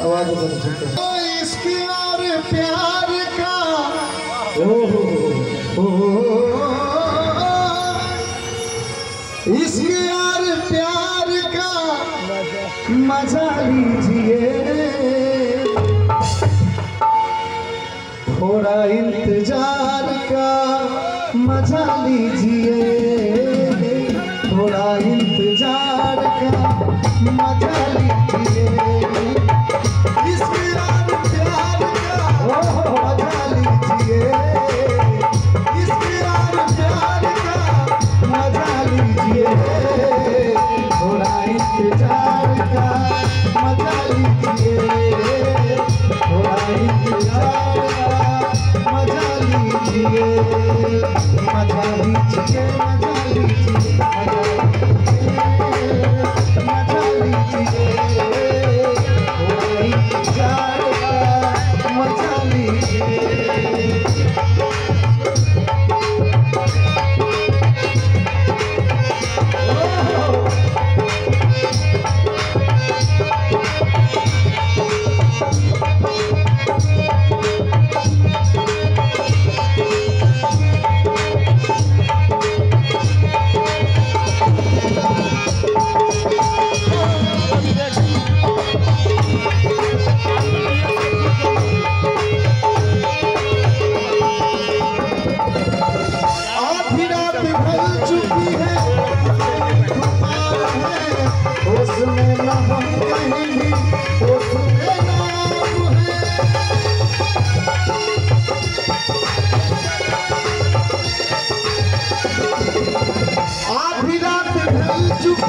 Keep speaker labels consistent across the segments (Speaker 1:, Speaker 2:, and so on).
Speaker 1: आवाज़
Speaker 2: इस प्यार प्यार का। ओहो इस प्यार प्यार का। मज़ा लीजिए। थोड़ा इंतज़ार का। मज़ा लीजिए। थोड़ा इंतज़ार का। मज़ा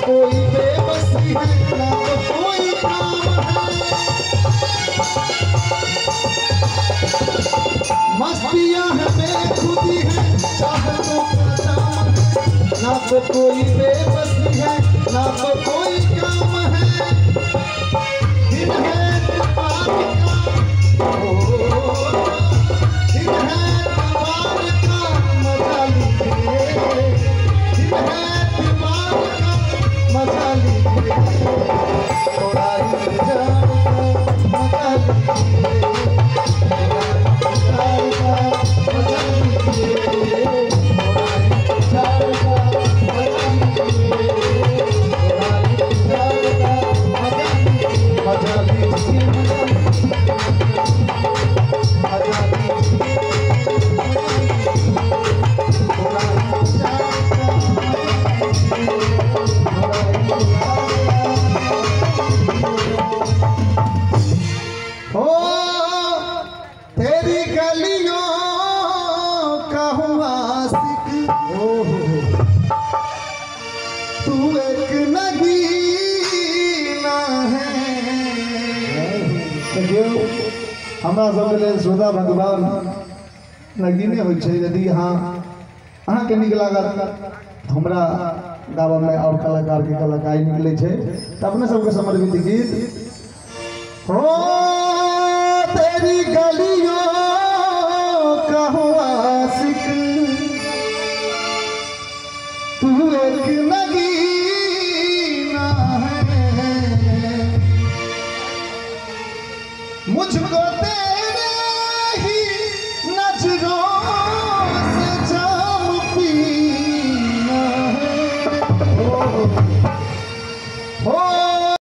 Speaker 2: कोई बेबसी है ना तो कोई मस्तियाँ हमें खुदी है चाहे तो ना कोई बेबसी एक नगीना है।
Speaker 1: हमरा सबके भगवान नगीने हो यदि अहाँ के निक लागत हमरा और कलाकार के कलाकारी निकले छै। अपने सबके समर्पित गीत,
Speaker 2: हो तेरी गलियों तू एक नगी Quando chegou até